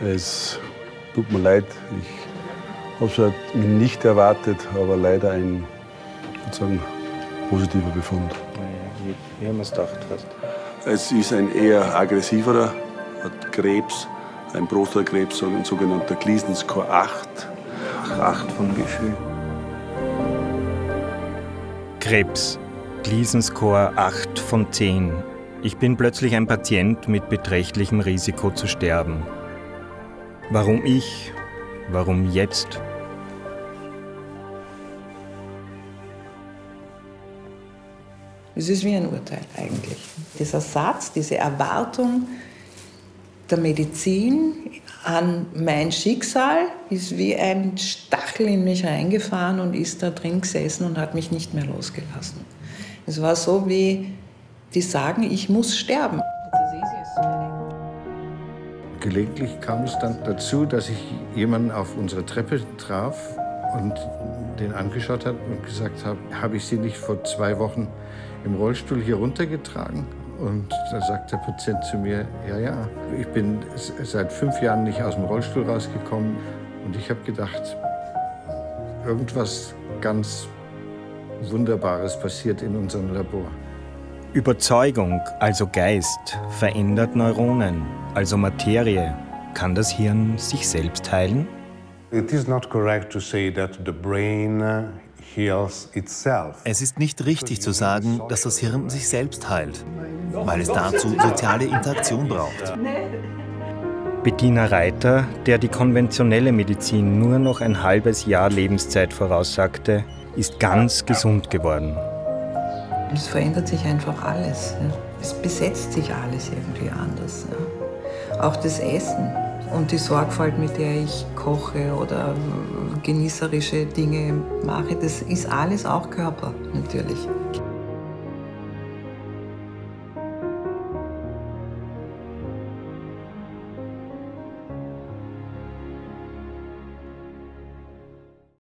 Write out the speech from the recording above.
Es tut mir leid, ich habe es halt nicht erwartet, aber leider ein sozusagen, positiver Befund. Naja, wie, wie haben wir es gedacht fast? Es ist ein eher aggressiverer, hat Krebs, ein Prostatakrebs, ein sogenannter Gleason-Score 8. 8 von wie viel? Krebs, Gleason-Score 8 von 10. Ich bin plötzlich ein Patient mit beträchtlichem Risiko zu sterben. Warum ich? Warum jetzt? Es ist wie ein Urteil eigentlich. Dieser Satz, diese Erwartung der Medizin an mein Schicksal ist wie ein Stachel in mich reingefahren und ist da drin gesessen und hat mich nicht mehr losgelassen. Es war so wie, die sagen, ich muss sterben. Gelegentlich kam es dann dazu, dass ich jemanden auf unserer Treppe traf und den angeschaut habe und gesagt habe, habe ich Sie nicht vor zwei Wochen im Rollstuhl hier runtergetragen? Und da sagt der Patient zu mir, ja, ja, ich bin seit fünf Jahren nicht aus dem Rollstuhl rausgekommen. Und ich habe gedacht, irgendwas ganz Wunderbares passiert in unserem Labor. Überzeugung, also Geist, verändert Neuronen, also Materie. Kann das Hirn sich selbst heilen? It is not correct to say that the brain es ist nicht richtig zu sagen, dass das Hirn sich selbst heilt, weil es dazu soziale Interaktion braucht. Bettina Reiter, der die konventionelle Medizin nur noch ein halbes Jahr Lebenszeit voraussagte, ist ganz gesund geworden. Es verändert sich einfach alles. Es besetzt sich alles irgendwie anders. Auch das Essen und die Sorgfalt, mit der ich koche oder genießerische Dinge mache, das ist alles auch Körper natürlich.